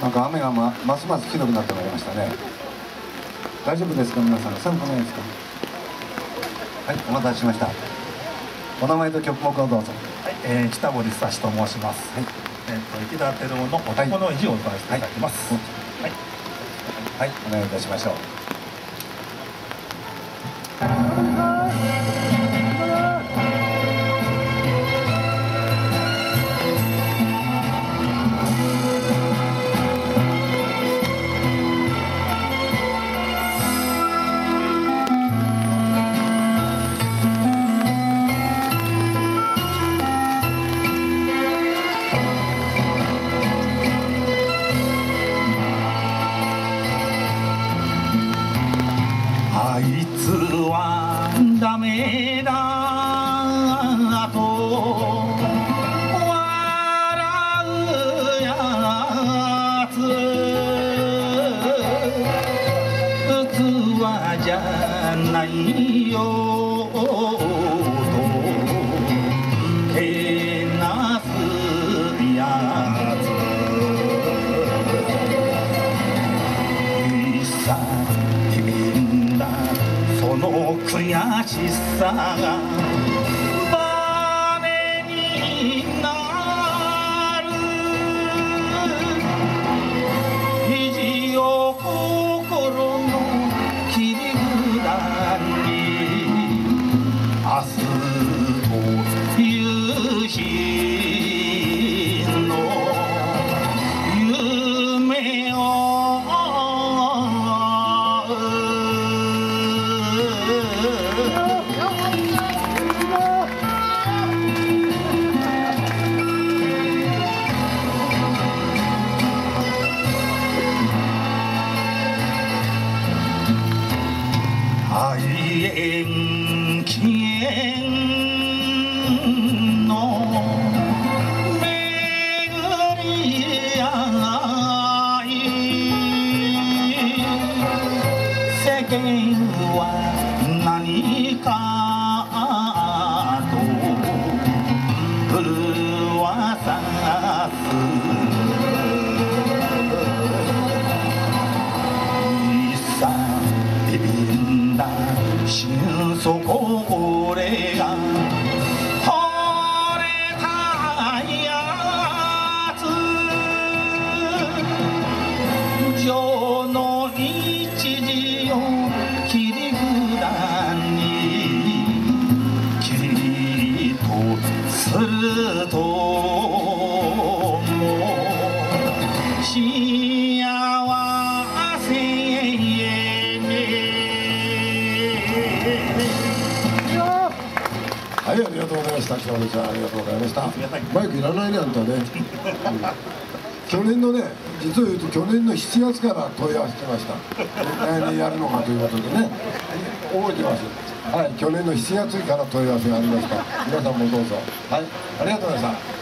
なんか雨がまますますひどくなってまいりましたね。大丈夫ですか皆さん？寒くないですか？はいお待たせしました。お名前と曲目をどうぞ。はい、えー、北堀久志と申します。はい。えっ、と池田照夫の男の意地を歌わせていただきます。はい。はいお願いいたしましょうあいつはダメだ。と笑うやつ。器じゃないよ。悔しさが愛縁起縁の巡り合い世間は何かと震わさす死ぬそこ俺が惚れたやつ。情の一時を切り札にきりとするとはい、ありがとうございました。北森さん、ありがとうございました。マイクいらないね、あんたね。去年のね、実を言うと去年の7月から問い合わせてました。来年やるのかということでね、覚えてます。はい、去年の7月から問い合わせがありました。皆さんもどうぞ。はい、ありがとうございました。